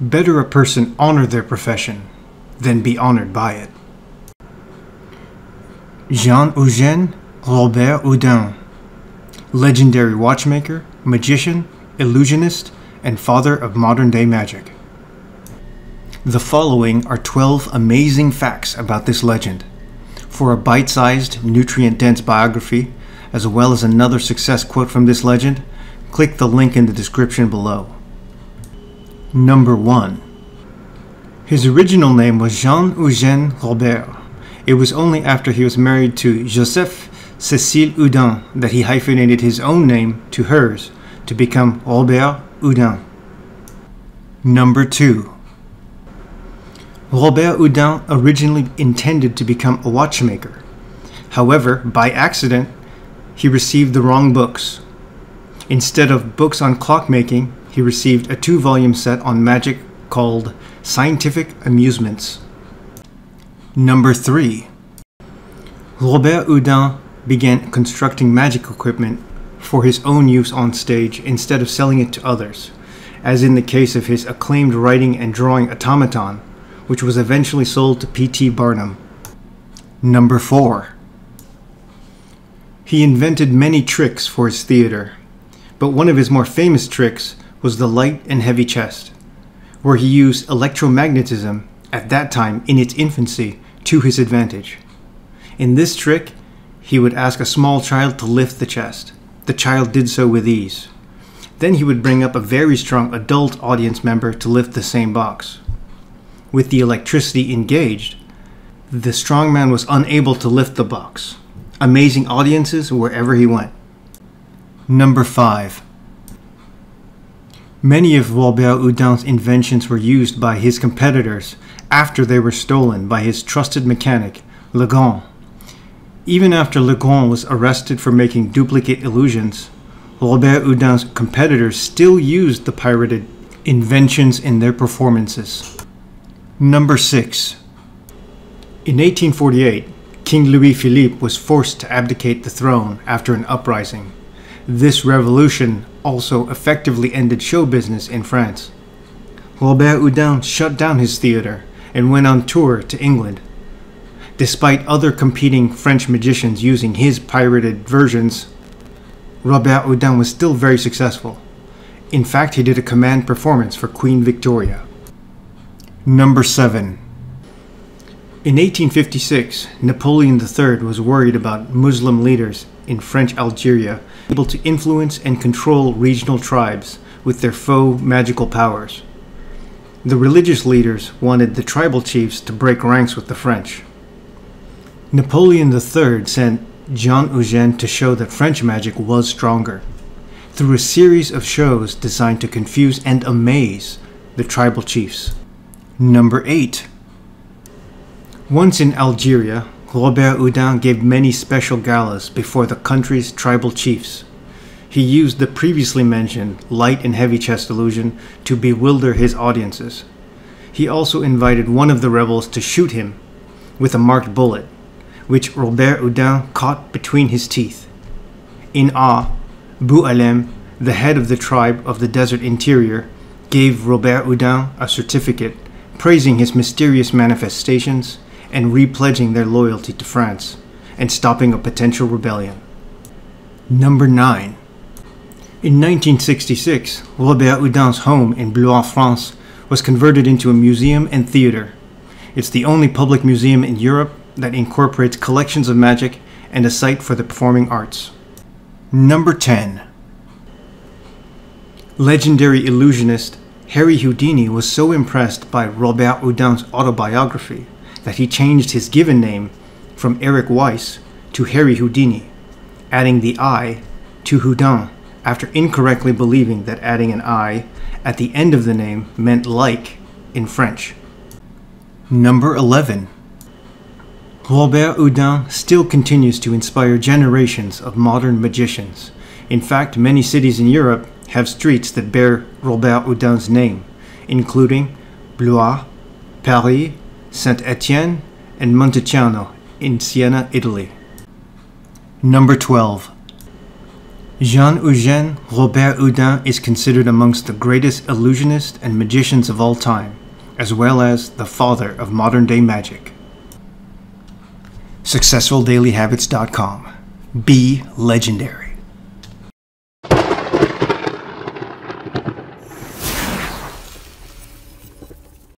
Better a person honor their profession than be honored by it. Jean Eugène Robert Houdin, legendary watchmaker, magician, illusionist, and father of modern day magic. The following are 12 amazing facts about this legend. For a bite sized, nutrient dense biography, as well as another success quote from this legend, click the link in the description below. Number 1 His original name was Jean Eugène Robert. It was only after he was married to Joseph Cécile Houdin that he hyphenated his own name to hers to become Robert Houdin. Number 2 Robert Houdin originally intended to become a watchmaker. However, by accident, he received the wrong books. Instead of books on clockmaking, he received a two volume set on magic called Scientific Amusements. Number 3 Robert Houdin began constructing magic equipment for his own use on stage instead of selling it to others, as in the case of his acclaimed writing and drawing automaton, which was eventually sold to P.T. Barnum. Number 4 He invented many tricks for his theater, but one of his more famous tricks was the light and heavy chest, where he used electromagnetism, at that time in its infancy, to his advantage. In this trick, he would ask a small child to lift the chest. The child did so with ease. Then he would bring up a very strong adult audience member to lift the same box. With the electricity engaged, the strong man was unable to lift the box, amazing audiences wherever he went. Number 5. Many of Robert Houdin's inventions were used by his competitors after they were stolen by his trusted mechanic, Legrand. Even after Legrand was arrested for making duplicate illusions, Robert Houdin's competitors still used the pirated inventions in their performances. Number 6. In 1848, King Louis Philippe was forced to abdicate the throne after an uprising. This revolution also effectively ended show business in France. Robert Houdin shut down his theater and went on tour to England. Despite other competing French magicians using his pirated versions, Robert Houdin was still very successful. In fact, he did a command performance for Queen Victoria. Number 7. In 1856, Napoleon III was worried about Muslim leaders in French Algeria able to influence and control regional tribes with their faux magical powers. The religious leaders wanted the tribal chiefs to break ranks with the French. Napoleon III sent Jean Eugène to show that French magic was stronger. Through a series of shows designed to confuse and amaze the tribal chiefs. Number 8. Once in Algeria, Robert Houdin gave many special galas before the country's tribal chiefs. He used the previously mentioned light and heavy chest illusion to bewilder his audiences. He also invited one of the rebels to shoot him with a marked bullet, which Robert Houdin caught between his teeth. In awe, Boualem, the head of the tribe of the desert interior, gave Robert Houdin a certificate praising his mysterious manifestations and repledging their loyalty to France and stopping a potential rebellion. Number 9. In 1966, Robert Houdin's home in Blois, France was converted into a museum and theater. It's the only public museum in Europe that incorporates collections of magic and a site for the performing arts. Number 10. Legendary illusionist Harry Houdini was so impressed by Robert Houdin's autobiography that he changed his given name from Eric Weiss to Harry Houdini, adding the I to Houdin after incorrectly believing that adding an I at the end of the name meant like in French. Number 11. Robert Houdin still continues to inspire generations of modern magicians. In fact, many cities in Europe have streets that bear Robert Houdin's name, including Blois, Paris, Saint Etienne, and Monteciano in Siena, Italy. Number 12. Jean Eugène Robert Houdin is considered amongst the greatest illusionists and magicians of all time, as well as the father of modern day magic. SuccessfulDailyHabits.com. Be legendary.